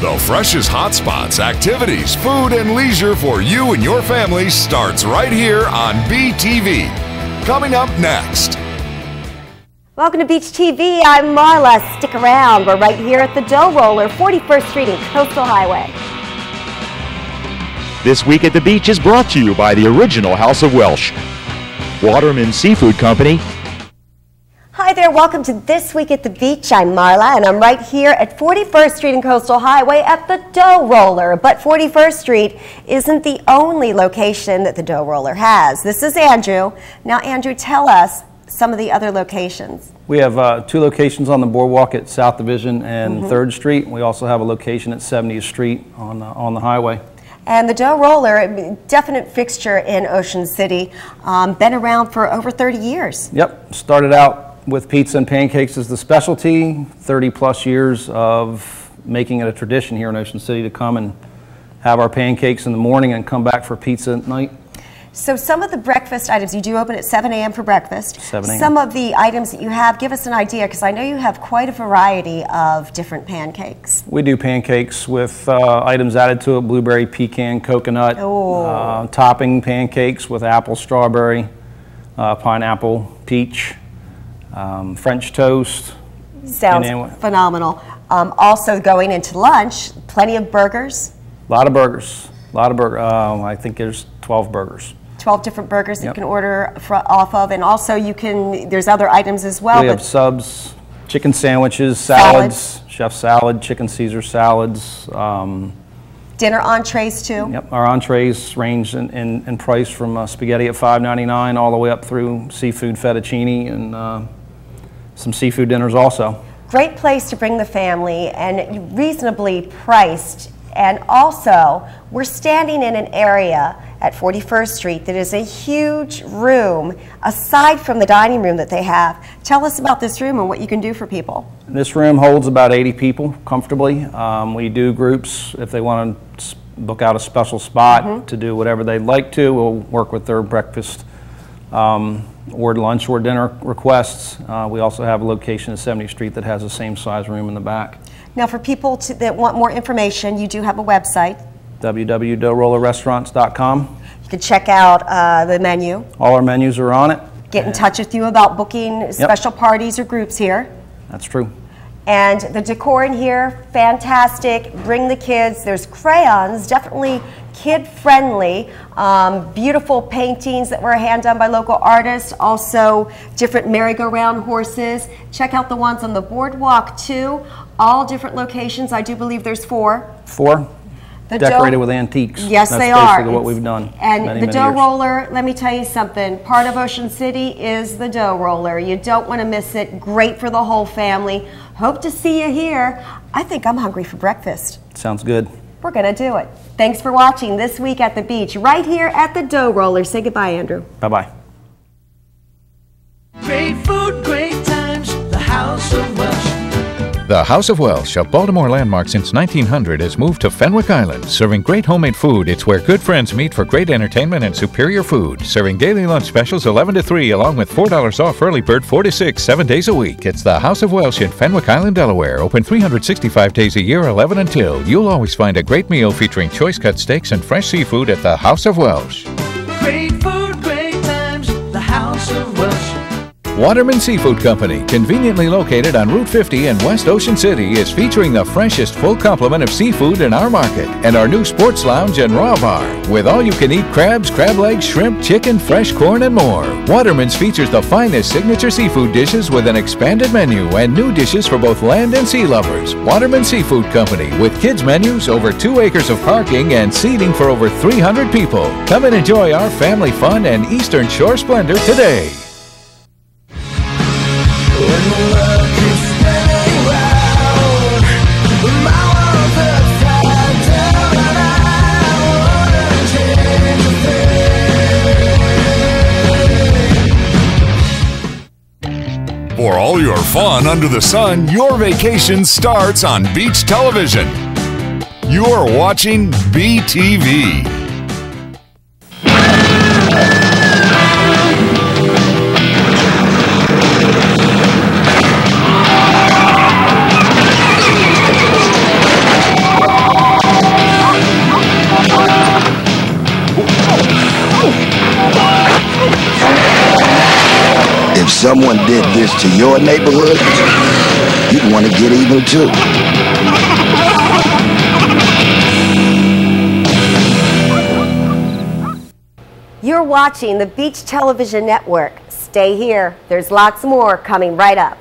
The freshest hotspots, activities, food, and leisure for you and your family starts right here on BTV. Coming up next. Welcome to Beach TV. I'm Marla. Stick around. We're right here at the Dough Roller, 41st Street and Coastal Highway. This week at the beach is brought to you by the original House of Welsh, Waterman Seafood Company, Hi there, welcome to This Week at the Beach. I'm Marla, and I'm right here at 41st Street and Coastal Highway at the Dough Roller. But 41st Street isn't the only location that the Dough Roller has. This is Andrew. Now, Andrew, tell us some of the other locations. We have uh, two locations on the boardwalk at South Division and 3rd Street. We also have a location at 70th Street on, uh, on the highway. And the Dough Roller, a definite fixture in Ocean City, um, been around for over 30 years. Yep, started out with pizza and pancakes as the specialty, 30 plus years of making it a tradition here in Ocean City to come and have our pancakes in the morning and come back for pizza at night. So some of the breakfast items, you do open at 7 a.m. for breakfast. 7 a.m. Some of the items that you have, give us an idea, because I know you have quite a variety of different pancakes. We do pancakes with uh, items added to it, blueberry, pecan, coconut, Oh. uh, topping pancakes with apple, strawberry, uh, pineapple, peach, um, French toast. Sounds phenomenal. Um, also going into lunch, plenty of burgers, A lot of burgers. A lot of burgers. Um, I think there's 12 burgers. 12 different burgers that you can order fr- off of, and also you can, there's other items as well. we have subs, chicken sandwiches, Salads. salads, chef salad, chicken Caesar salads. Um, dinner entrees too. yep, our entrees range in, in, in price from uh, spaghetti at $5.99 all the way up through seafood fettuccine and uh, some seafood dinners also. Great place to bring the family and reasonably priced. And also, we're standing in an area at 41st Street that is a huge room aside from the dining room that they have. Tell us about this room and what you can do for people. This room holds about 80 people comfortably. Um, we do groups if they want to book out a special spot to do whatever they'd like to. We'll work with their breakfast um, or lunch or dinner requests. Uh, we also have a location at 70th Street that has the same size room in the back. Now, for people to, that want more information, you do have a website. www.rollerrestaurants.com. You can check out uh, the menu, All our menus are on it. get in touch with you about booking special parties or groups here. That's true. And the decor in here, fantastic. Bring the kids. There's crayons, definitely kid friendly. Um, beautiful paintings that were hand done by local artists. Also, different merry-go-round horses. Check out the ones on the boardwalk too. All different locations. I do believe there's four. Four, The decorated dough- with antiques. Yes, That's they are. basically what we've done. And many, the many dough years. roller, let me tell you something. Part of Ocean City is the dough roller. You don't want to miss it. Great for the whole family. Hope to see you here. I think I'm hungry for breakfast. Sounds good. We're going to do it. Thanks for watching this week at the beach, right here at the dough roller. Say goodbye, Andrew. Bye bye. The House of Welsh, a Baltimore landmark since 1900, has moved to Fenwick Island, serving great homemade food. It's where good friends meet for great entertainment and superior food. Serving daily lunch specials 11 to 3, along with $4 off early bird 4 to 6, 7 days a week. It's the House of Welsh in Fenwick Island, Delaware. Open 365 days a year, 11 until. You'll always find a great meal featuring choice cut steaks and fresh seafood at the House of Welsh. Great food, Waterman Seafood Company, conveniently located on Route 50 in West Ocean City, is featuring the freshest full complement of seafood in our market and our new sports lounge and raw bar with all you can eat crabs, crab legs, shrimp, chicken, fresh corn, and more. Waterman's features the finest signature seafood dishes with an expanded menu and new dishes for both land and sea lovers. Waterman Seafood Company with kids' menus, over two acres of parking, and seating for over 300 people. Come and enjoy our family fun and Eastern Shore splendor today. For all your fun under the sun, your vacation starts on beach television. You're watching BTV. Someone did this to your neighborhood, you'd want to get even too. You're watching the Beach Television Network. Stay here. There's lots more coming right up.